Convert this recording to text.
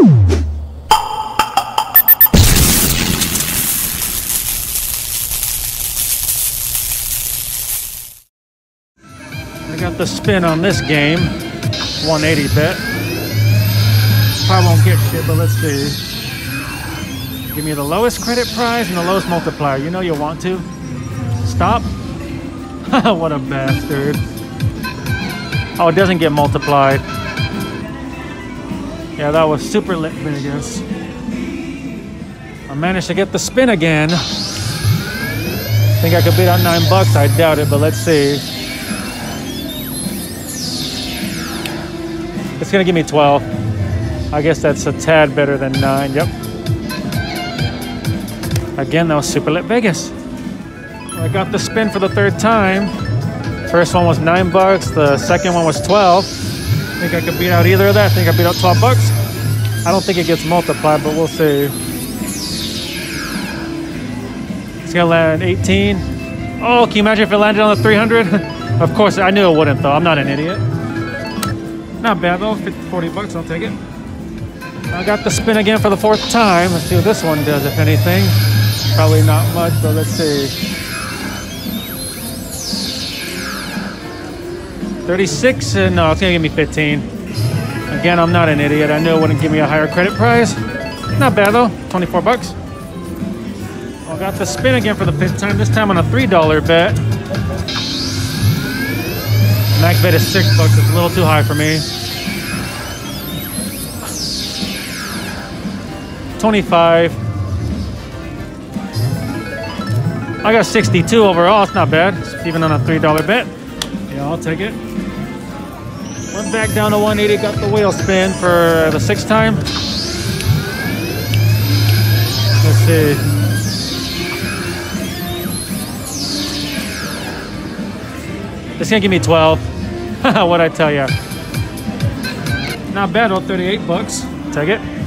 I got the spin on this game. 180 bet. Probably won't get shit, but let's see. Give me the lowest credit prize and the lowest multiplier. You know you want to. Stop. what a bastard. Oh, it doesn't get multiplied. Yeah, that was super lit Vegas. I managed to get the spin again. Think I could beat out nine bucks? I doubt it, but let's see. It's gonna give me 12. I guess that's a tad better than nine, yep. Again, that was super lit Vegas. I got the spin for the third time. First one was nine bucks. The second one was 12. Think I could beat out either of that. I think I beat out 12 bucks. I don't think it gets multiplied, but we'll see. It's gonna land 18. Oh, can you imagine if it landed on the 300? of course, I knew it wouldn't though. I'm not an idiot. Not bad though, 50, 40 bucks, I'll take it. I got the spin again for the fourth time. Let's see what this one does, if anything. Probably not much, but let's see. 36, uh, no, it's gonna give me 15. Again, I'm not an idiot. I knew it wouldn't give me a higher credit prize. Not bad though, 24 bucks. I got the spin again for the fifth time, this time on a $3 bet. Max bet is six bucks, it's a little too high for me. 25. I got 62 overall. It's not bad. It's even on a $3 bet. Yeah, I'll take it. Went back down to 180. Got the wheel spin for the sixth time. Let's see. It's gonna give me 12. What'd I tell you? Not bad, all 38 bucks. Take it.